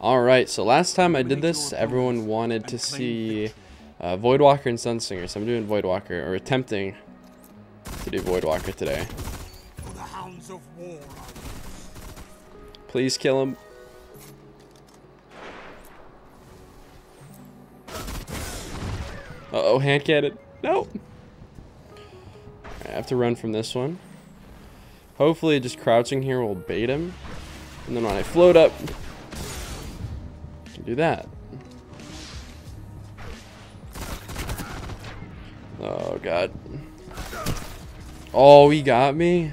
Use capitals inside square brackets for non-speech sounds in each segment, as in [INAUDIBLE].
Alright, so last time I did this, everyone wanted to see uh, Voidwalker and Sunsinger, so I'm doing Voidwalker, or attempting to do Voidwalker today. For the hounds of war. Please kill him. Uh-oh, hand cannon. No! I have to run from this one. Hopefully just crouching here will bait him. And then when I float up, can do that. Oh, God. Oh, he got me?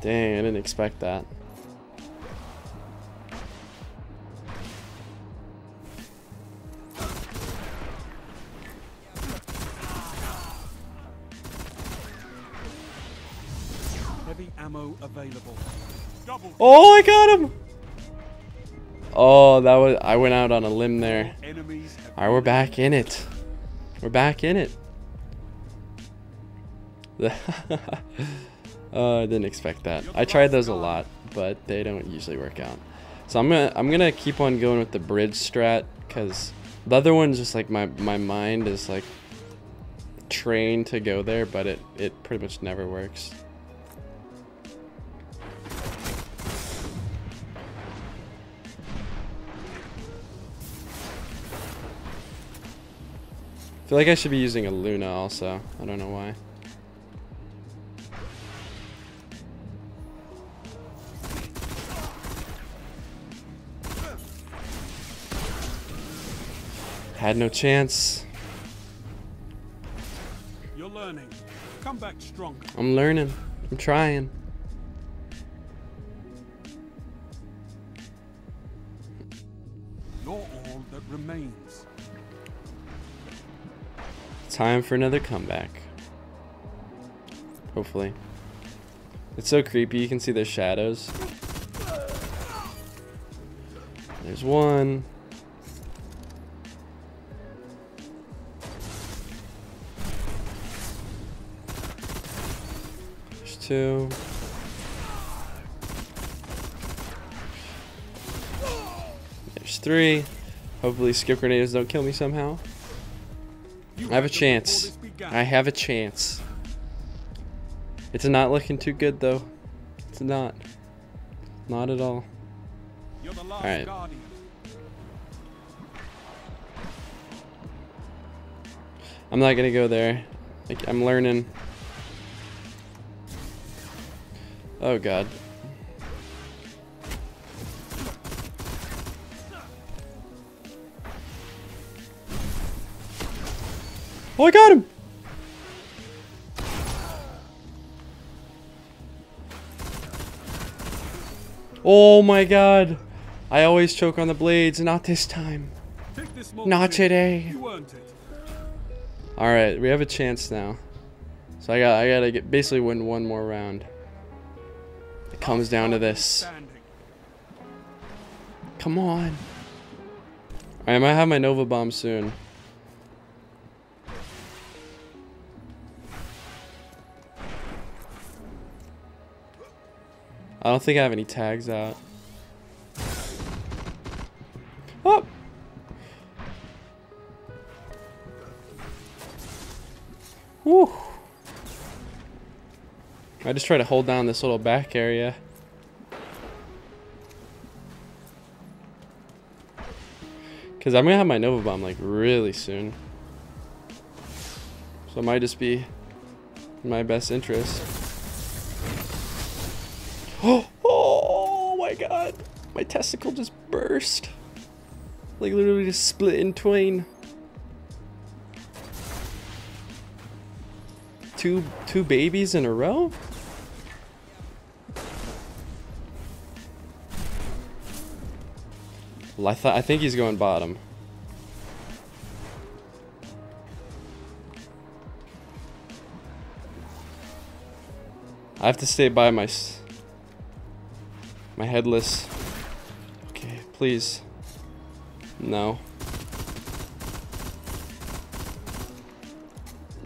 Dang, I didn't expect that. Heavy ammo available. Double Oh, I got him! Oh, that was I went out on a limb there. All right, we're back in it. We're back in it. [LAUGHS] oh, I didn't expect that. I tried those a lot, but they don't usually work out. So I'm gonna I'm gonna keep on going with the bridge strat because the other one's just like my my mind is like trained to go there, but it it pretty much never works. Feel like I should be using a Luna also. I don't know why. Had no chance. You're learning. Come back stronger. I'm learning. I'm trying. You're all that remains. Time for another comeback. Hopefully. It's so creepy. You can see their shadows. There's one. There's two. There's three. Hopefully skip grenades don't kill me somehow. I have a chance. I have a chance. It's not looking too good though. It's not. Not at all. You're the last Alright. I'm not gonna go there. Like I'm learning. Oh god. Oh, I got him! Oh my god. I always choke on the blades, not this time. This Not today. You earned it. All right, we have a chance now. So I got I gotta get basically win one more round. It comes down to this. Come on. I might have my Nova Bomb soon. I don't think I have any tags out. Oh! Whew. I just try to hold down this little back area. Because I'm going to have my Nova Bomb like really soon. So it might just be my best interest. [GASPS] Oh, my god. My testicle just burst. Like literally just split in twain. Two two babies in a row? Well, I thought I think he's going bottom. I have to stay by my my headless. Okay, please. No.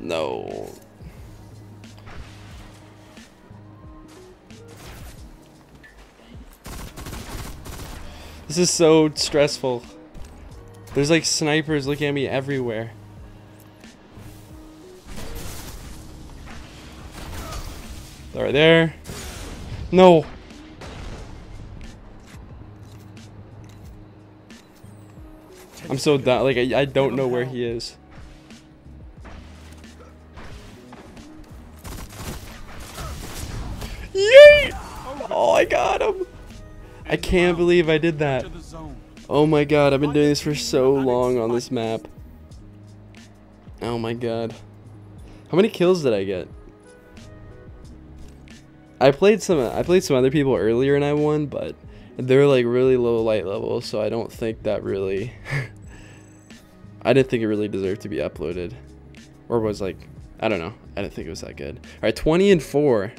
No. This is so stressful. There's like snipers looking at me everywhere. They're right there. No. I'm so done. Like I, I don't know where he is. Yay! Oh, I got him. I can't believe I did that. Oh my god, I've been doing this for so long on this map. Oh my god. How many kills did I get? I played some I played some other people earlier and I won, but they're like really low light level, so I don't think that really [LAUGHS] I didn't think it really deserved to be uploaded. Or was like I don't know. I didn't think it was that good. Alright, 20 and 4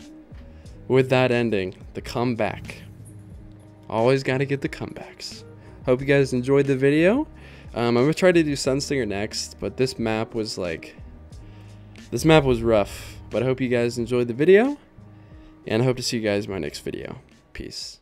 with that ending. The comeback. Always gotta get the comebacks. Hope you guys enjoyed the video. Um, I'm gonna try to do Sunsinger next, but this map was like, this map was rough. But I hope you guys enjoyed the video, and I hope to see you guys in my next video. Peace.